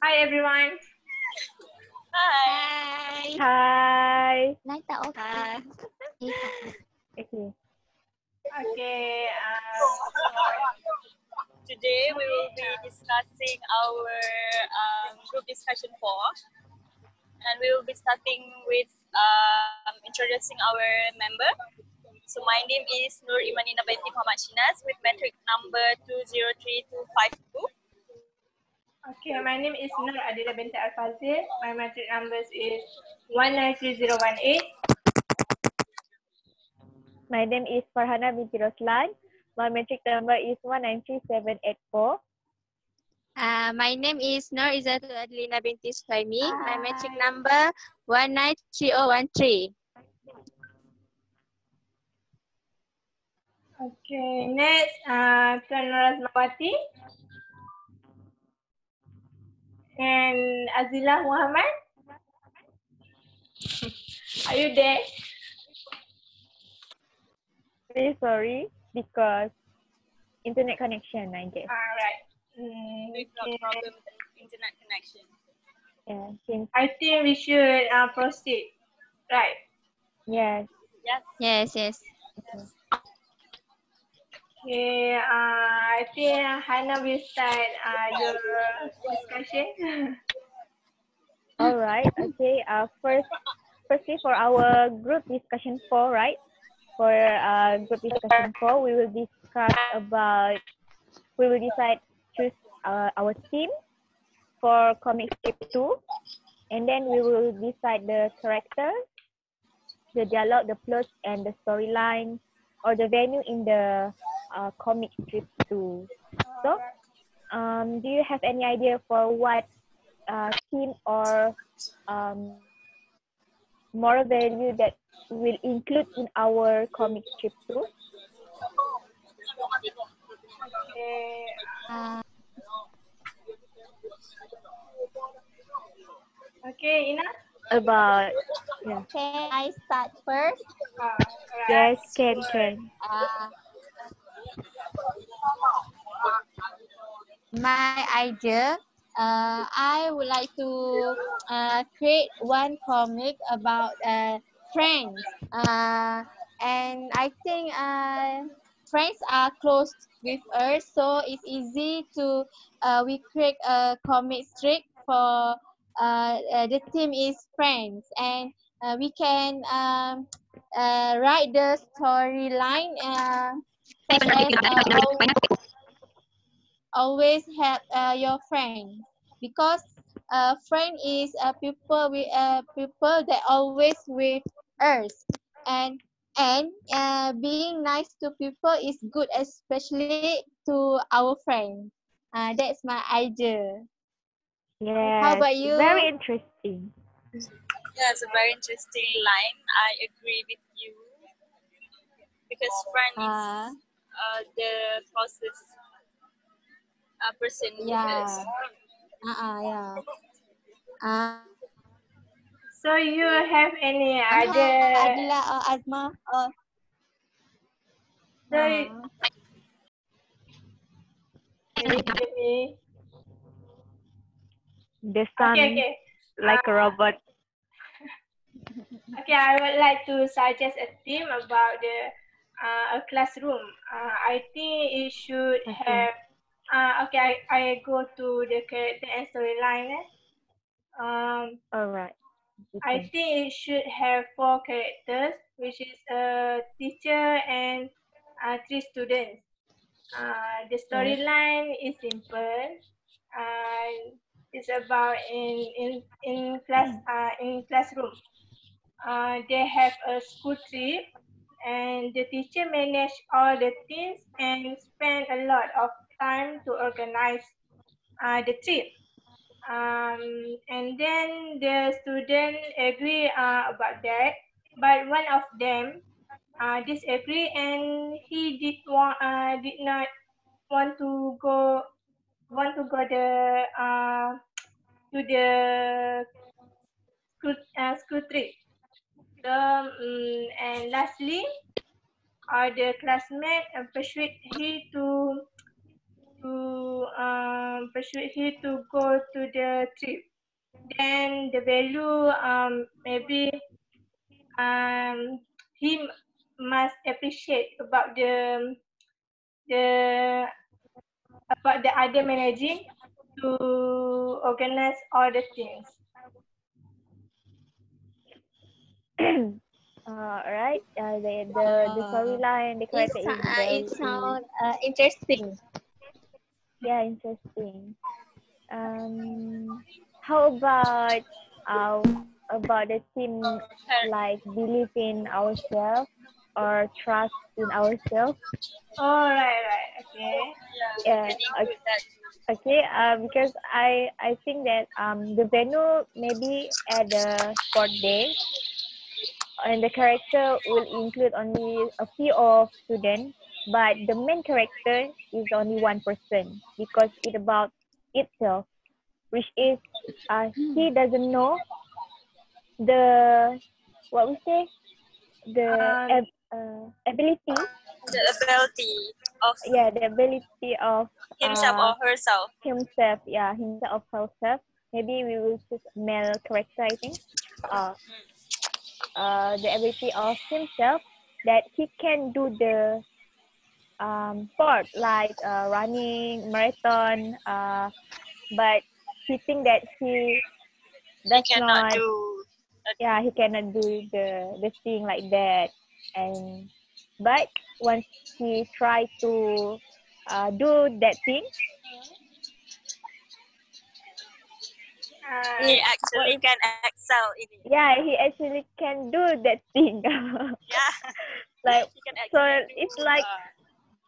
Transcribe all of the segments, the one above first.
Hi everyone. Hi. Hi. Like tak okay. Okay. Okay. Um, Today we will be discussing our um, group discussion four, and we will be starting with um, introducing our member. So my name is Nur Imanina binti Muhammad Shinas with metric number 203252. okay. My name is Nur Adila binti Al Fazil. My matric numbers is one nine three zero one eight. My name is Farhana binti Roslan. My metric number is 193784. Uh, my name is Nur Izzatul Adlina binti Suhaimi. My metric number 193013. Okay. Next, uh, Tuan Razmawati. And Azila Muhammad. Are you there? Very sorry because internet connection, I guess. Alright. Mm, no okay. problem with internet connection. Yeah. Since, I think we should uh, proceed. Right. yes. Yes. Yes, yes. Okay. Uh, I think Hannah will start uh, your discussion. All right. Okay. Uh, first, firstly for our group discussion four, right? For uh, group discussion four, we will discuss about, we will decide choose uh, our theme for comic strip two, and then we will decide the character, the dialogue, the plot, and the storyline, or the venue in the uh, comic strip two. So, um, do you have any idea for what uh, theme or um, moral value that will include in our comic strip too? Okay. Uh, Okay, Ina. About yeah. can I start first? Uh, alright. yes, can can. Uh, my idea, uh, I would like to uh, create one comic about uh, friends. Uh, and I think uh, friends are close with us, so it's easy to uh, we create a comic strip for uh, uh, the theme is friends, and uh, we can um, uh, write the storyline. Uh, such uh, always help uh, your friend because uh, friend is a people with uh, people that always with us and and uh, being nice to people is good especially to our friends uh, that's my idea yeah how about you? Very interesting. Yeah, it's a very interesting line. I agree with you because friend is uh, uh, the closest uh, person Yeah. us. uh, yeah uh, So you have any Adila, other? Adila or Azma or So uh, any? The sun Okay, okay. like a robot. Okay, I would like to suggest a theme about the uh, a classroom. Uh, I think it should Okay. have. Uh, okay, I, I go to the character and storyline. Eh? Um, All right. I Okay. think it should have four characters, which is a teacher and uh, three students. Uh, the storyline is simple. Uh, it's about in in in class uh, in classroom. Uh, they have a school trip, and the teacher manage all the things and spend a lot of time to organize uh, the trip. Um, and then the student agree uh, about that, but one of them uh, disagree and he did want uh, did not want to go want to go the uh, to the school uh, school trip. So um, and lastly, or the classmate and persuade he to to um, persuade he to go to the trip. Then the value um, maybe um, he must appreciate about the the about the other managing to organize all the things. uh, right. Uh, the the the storyline, the It, character sou- uh, very it sounds uh, interesting. yeah interesting. Um, how about uh, about the team like believe in ourselves or trust in ourselves? Oh right, right, okay. Yeah, Yeah, we can include that. Okay, uh, because I I think that um the venue maybe at the sport day, and the character will include only a few of students, but the main character is only one person because it about itself, which is uh he doesn't know the what we say the Um, ab- uh, ability The ability of yeah the ability of himself uh, or herself. himself, yeah, himself or herself. Maybe we will choose male character, I think. Uh, uh, the ability of himself that he can do the um, sport like uh, running, marathon, uh, but he think that he He does cannot not, do yeah, he cannot do the the thing like that. And but once he try to uh, do that thing, Uh, he actually can excel in it. yeah, he actually can do that thing. Yeah. like He can so it's do, like uh,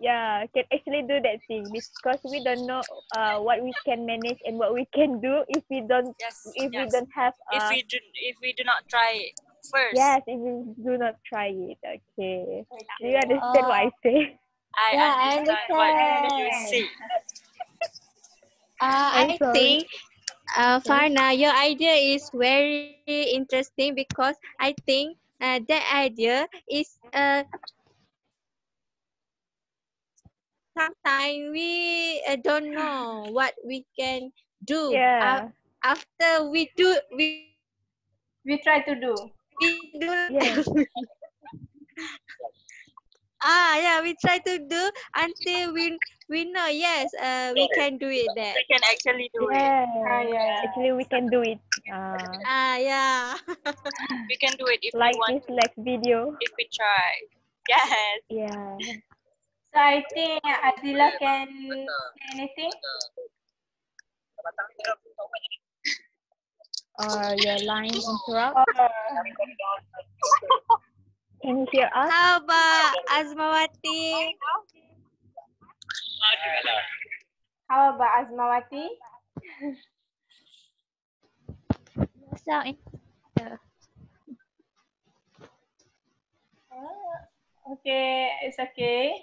yeah can actually do that thing because we don't know uh what we can manage and what we can do if we don't yes, if we don't have if uh we do if we do not try it first. yes if we do not try it okay do you okay. understand what i say I Yeah, I understand what you say. Uh, I'm I sorry. think, uh, Farna, your idea is very interesting because I think uh, that idea is uh, sometimes we uh, don't know what we can do. yeah Uh, after we do, we, We try to do. we do. Yeah. ah, yeah, we try to do until we we know. Yes, uh, we can do it. There. We can actually do it. yeah. Ah, yeah. actually we can do it uh Ah, yeah. We can do it if like we want. Like this next video If we try. Yes. yeah So I think Azila can say anything. or your line interrupt Or can you hear us How about Azmawati? how about Azmawati? Sound Uh, okay, it's okay.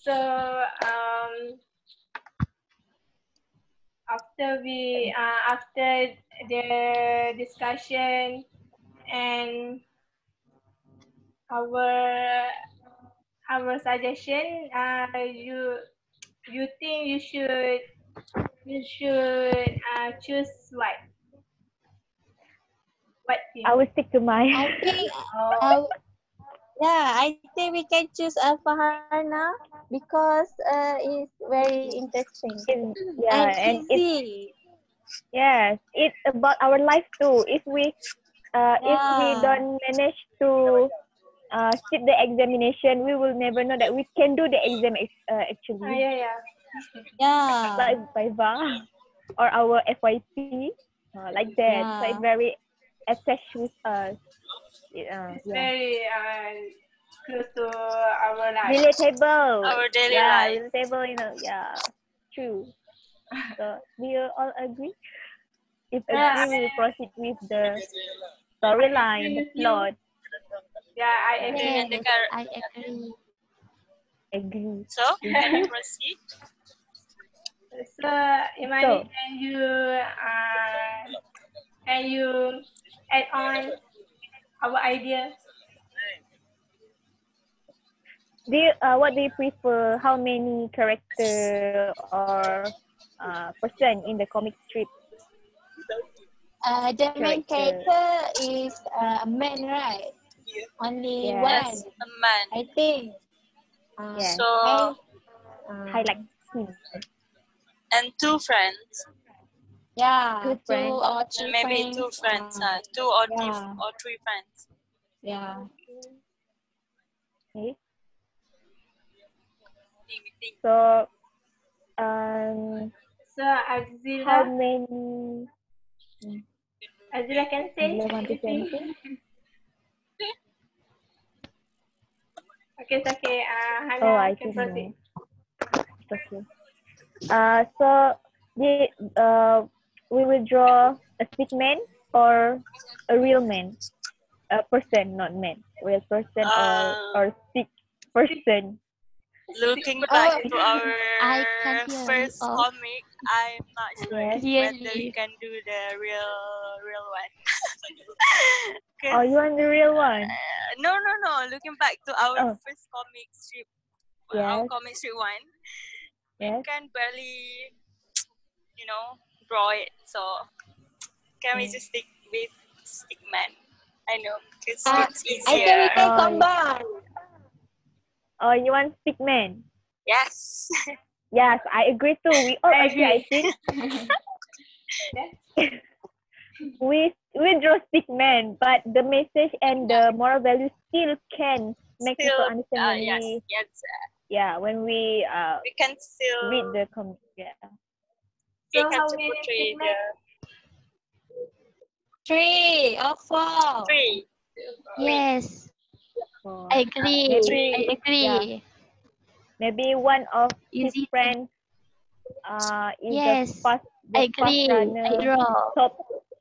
So um, after we uh, after the discussion and our our suggestion, uh, you you think you should you should uh, choose what? What thing? i will stick to my I think, Oh. uh, yeah, I think we can choose Farhana because uh, it's very interesting yeah and and it's easy. Yes, it's about our life too. If we uh, if we don't manage to uh, sit the examination, we will never know that we can do the exam uh, Ah, actually, yeah, yeah. Yeah. like Viva or our FYP, uh, like that. So it's very attached with us. Yeah, It's yeah. very uh, close to our life. Relatable. Our daily yeah, life. relatable. You know, yeah, true. So do you all agree? If Yeah. agree, we will proceed with the storyline, the With you. plot. Yeah, I agree. Yeah, And the char- I agree. Agree. So, can we proceed? So, Imani, can you uh, can you add on our idea? do you, uh, what do you prefer? How many character or uh, person in the comic strip? Uh, the main Character. character is uh, a man, right? Yeah. Only Yes. one, A man. I think. Uh, Yes. So uh, Highlight him. and two friends. Yeah, Two two friends. or three Maybe friends. two friends. uh, Uh, two or three or three friends. yeah. Okay. Think, think. So, um, So how many? Azila can say Azila want to say anything? anything? Okay, it's okay. Uh, Hana Oh, I can think proceed. no. Okay. Uh, so the uh, we will draw a stick man or a real man, a person, not man, real person Uh, or or stick person. Looking Oh, back to our I can't hear first you. Oh. comic, I'm not sure Yes. whether you can do the real real one. Oh, you want the real one? Uh, no, no, no. Looking back to our Oh. first comic strip, well, our comic strip one, Yes. we can barely, you know, draw it. So, can we just stick with Stickman? I know, because Uh, it's I think we can Oh, combine. Oh, you want stick man? Yes. Yes, I agree too. We all I agree. I think we we draw stick man, but the message and the moral value still can make Still, people understand uh, when yes, we yes. uh, yeah when we uh We can still read the comic. Yeah. we So can how many portray the Three or four. three. Yes, So, I agree. Maybe- I agree. maybe one of his Easy. friends uh is Yes, the fast the I agree. fast runner I draw. top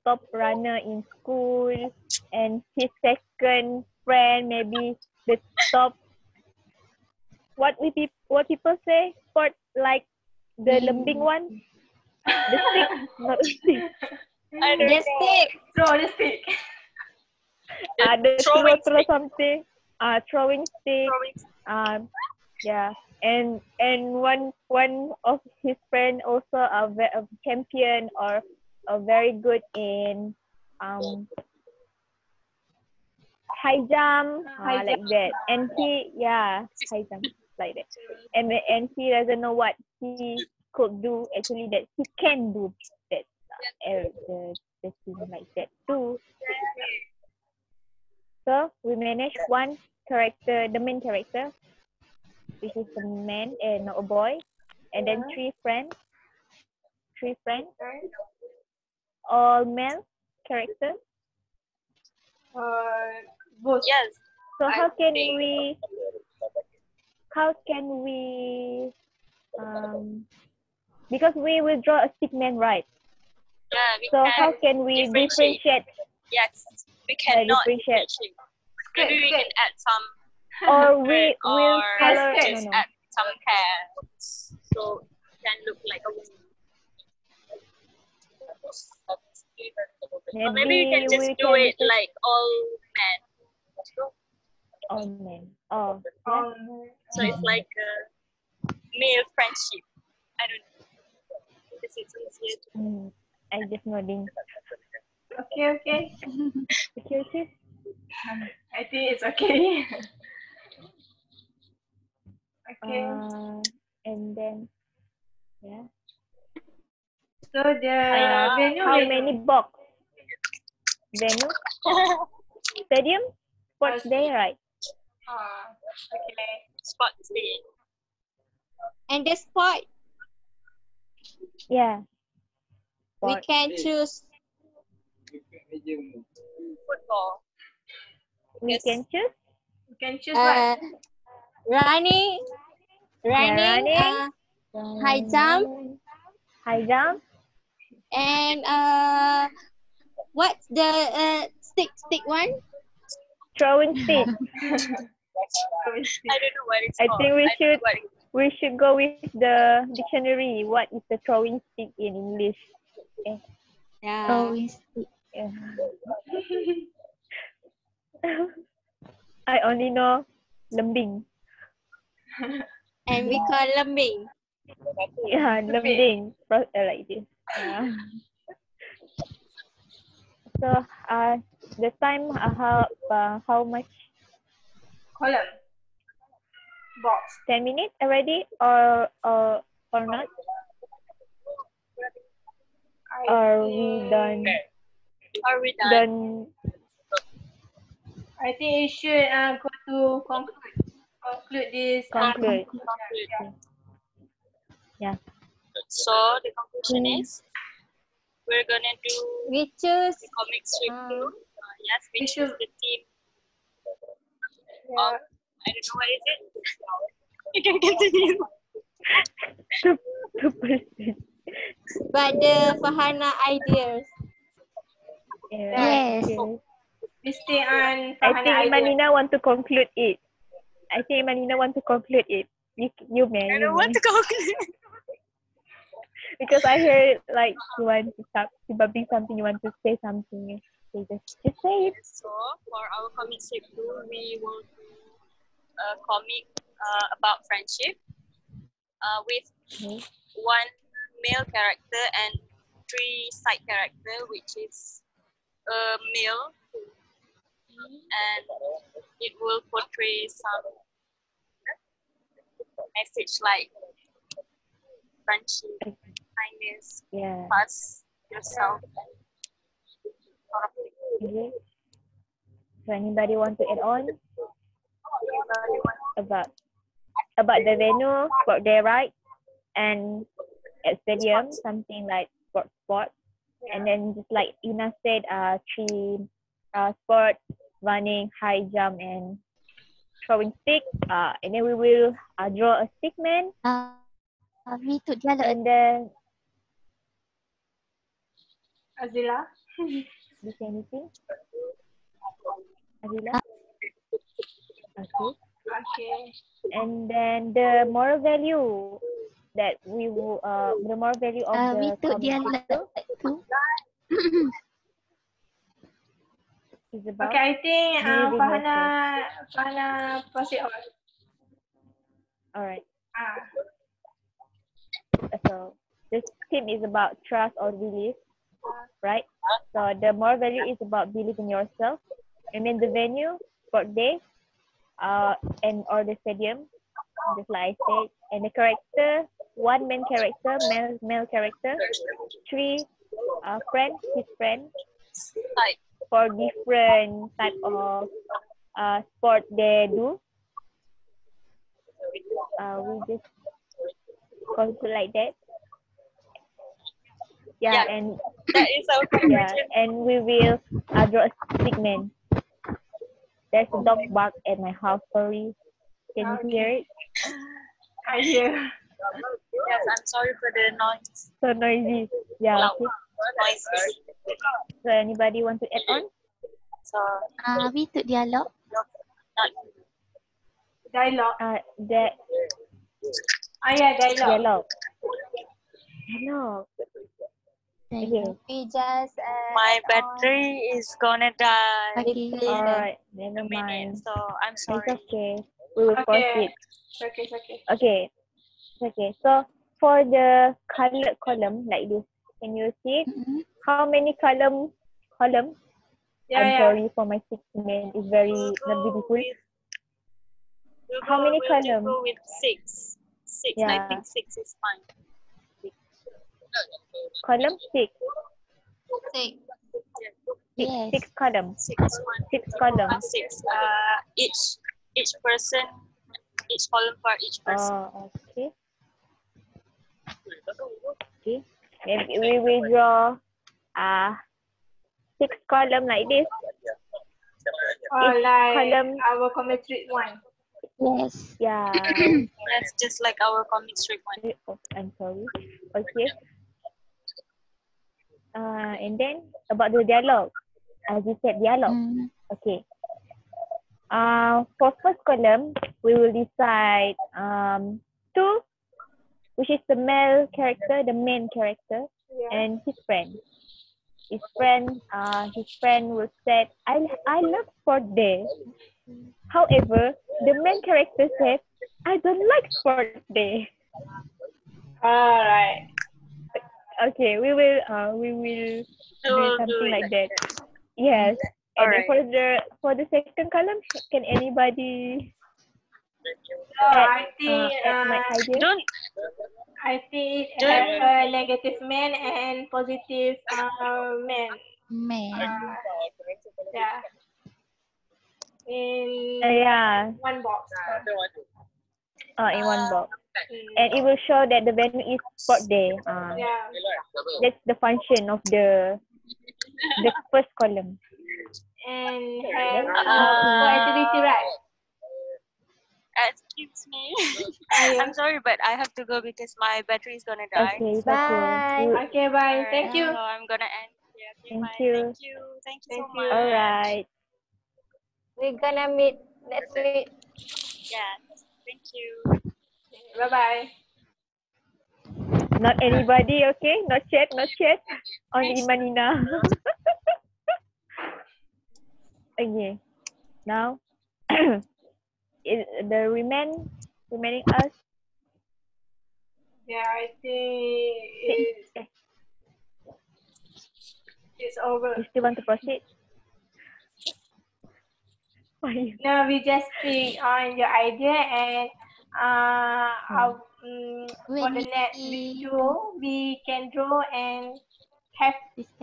top runner in school and his second friend maybe the top what we peop what people say sport like the Mm. lembing one the stick not the stick I don't The know. stick. Throw the stick. The uh, the throw throw something uh throwing stick um yeah. And and one one of his friend also a, a champion or a very good in um high jump High uh, like that. And he yeah high jump like that. And and he doesn't know what he could do actually that he can do that uh, the the thing like that too so we manage one character, the main character, which is a man and a boy, and then three friends, three friends, all male characters. Uh, both. Yes. So I how can we, how can we, um, because we will draw a stick man, right? Yeah, we So can. how can we differentiate. differentiate Yes, we cannot differentiate. differentiate. Maybe we can add some or we will color? No, just no. add some hair, so it can look like a woman. Or maybe we can just we do it just- like all men. all men. Oh, Um, So it's like a male friendship. I don't know. Because it's easier to mm, I just nodding. Okay, okay. Okay, okay. I think it's okay. okay. Uh, and then, yeah. so the Uh, venue how will- many box? Venue? Stadium? Sports day, right? Ah, okay. spot day. And the sport, Yeah. we Sport. can choose Football. We Yes. can choose. You can choose uh, what? running, running, running. uh, high jump, High jump. and uh, what's the uh, stick stick one? Throwing stick. I don't know what it's I called. think we don't should- We should go with the dictionary. What is the throwing stick in English? Yeah. Yeah. I only know lembing. And we call lembing. Yeah, lembing. Uh, like this. Yeah. so, uh, the time, uh, how, uh, how much? Column. Box. 10 minutes already or, or, or not? I Are we think- done? Are we done? Done? I think it should uh, go to conclude. Conclude this. uh, Conclude. Conclude. Yeah. So the conclusion Mm. is we're gonna do We choose the comic strip Uh, two. Uh, yes, we we choose should- the team. Yeah. I don't know what is it. You can continue. But the Fahana ideas. Yeah. Yes. Okay. We stay I think Manina Imanina want to conclude it. I think Manina want to conclude it. You, you man. I don't want to conclude. Because I heard like you want to stop to bubbling something, you want to say something. Okay, just, just say it. So for our comic strip two, we will do a comic uh, about friendship uh, with Okay. one male character and three side character, which is a meal and it will portray some message like friendship, kindness, Yeah. trust yourself. Okay. So anybody want to add on about about the venue, sport day, right? And at stadium, something like sport sport. And then just like Ina said, uh three uh sport, running, high jump and throwing stick. Uh and then we will uh, draw a stick man Uh, we took dialog. and then Azila. is there anything? Azila. Okay. Okay. and then the moral value that we will uh the moral value of Uh, the we took comic dialog too. is about Okay, I think uh, Living Fahana, Fahana proceed on. all right. Ah, so this theme is about trust or belief right? So the more value is about belief in yourself and then the venue sport day uh and or the stadium just like I said and the character one main character male male character three uh friend his friend for different type of uh, sport they do. Uh, we just conclude like that. Yeah, Yeah. and that is our yeah, and we will uh, draw a segment. There's a dog bark at my house. Sorry, can you hear it? I hear. Yes, I'm sorry for the noise. So noisy. Yeah. Okay. noises. So anybody want to add on? So Uh, we took dialog. not Dialogue. Uh, that Ah, yeah, dialogue. dialogue. Dialogue. Okay. We just uh, my add on battery is gonna die Okay. All right. in Never a minute, so I'm sorry. It's sorry. okay. We will Okay. proceed. It's okay, okay. Okay. Okay. So for the colored column like this, can you see it? Mhm. How many column column? Yeah, I'm yeah. sorry for my six statement. It's very We'll not beautiful. with- we'll How go- many we'll just column? go with six. Six. Yeah. I think six is fine. Column six. Six. Six, Yes. six column. Six is. Six column. Uh, six. Uh, each each person, each column for each person. Oh, okay. Okay. Maybe we will draw uh six column like this. Oh, Each like column- our commentary one. Yes. Yeah. That's just like our comic strip one. Oh, I'm sorry. Okay. Uh, and then about the dialogue, as you said, dialogue. Mm. Okay. Uh, for first column, we will decide um two, which is the male character, the main character, Yeah. and his friend. His friend, uh, his friend will say, "I I love sport day." However, the main character said, I don't like sport day. All right. Okay, we will uh we will do something like that. Yes. And then Alright. for the for the second column, can anybody So I uh, think add my uh, idea? Don't I think it Don't- have a negative man and positive uh, man. Man. Uh, yeah. In Uh, yeah, one box. uh, in one Uh, box. Mm. And it will show that the venue is sport day. Uh, yeah. That's the function of the the first column. And have Uh, for activity, right? excuse me. I'm sorry, but I have to go because my battery is gonna die. Okay, it's Bye. okay. You- Okay, bye. Thank you. So I'm gonna end. here. Okay, Thank you. Thank you. Thank you Thank so you. much. All right. We're gonna meet next week. Yeah. Thank you. Bye bye. Not anybody, okay? Not chat, not chat. Only Imanina. Okay. Now, the remain remaining us. Yeah, I think it's, it's over. You still want to proceed? No, we just speak on your idea and uh, how, um, for the next video we can draw and have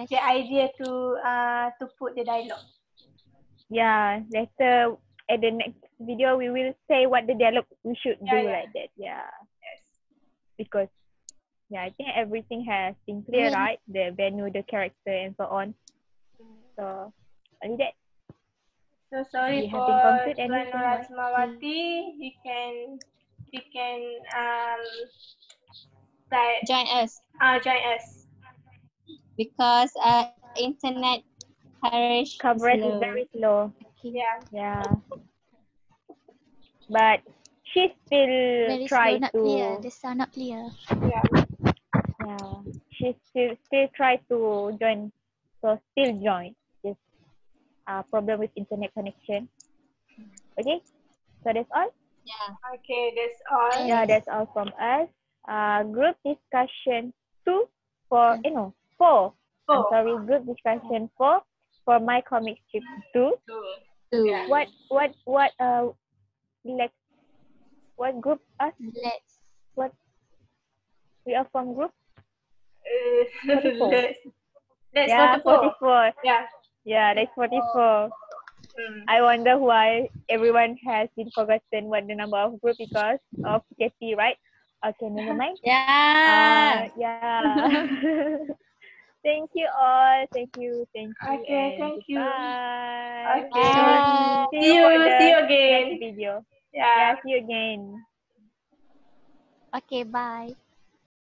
the idea to uh, to put the dialogue. Yeah. Later, at the next video, we will say what the dialogue we should Yeah, do yeah. like that. Yeah. Yes. because yeah, I think everything has been clear, Yeah. right? The venue, the character, and so on. So only that. So sorry We have for been complete Tuan anything, Nur right? Asmawati. You can you can um start Join us uh, join us. because uh internet coverage Coverage is slow. very slow. Yeah. Yeah. But she still Very try slow, not to clear. The sound not clear. Yeah. yeah. She still still try to join. So still join. Just uh problem with internet connection. Okay. So that's all. Yeah. Okay, that's all. Yeah, that's all from us. Uh, group discussion two for you know four. I'm Four. sorry, group discussion four for my comic strip two. Two. Yeah. What what what uh like what group us? Let's What we are from group? Uh, 44. that's that's yeah, 44. forty four. Yeah. Yeah, that's forty four. Mm. I wonder why everyone has been forgotten what the number of group because of PKP, right? Okay, never mind. Yeah. Uh, yeah. thank you all. Thank you. Thank you. Okay, and thank you. Bye. Okay. Bye. See you. for See you next again. video. Yeah. Yeah, see you again. okay. Bye.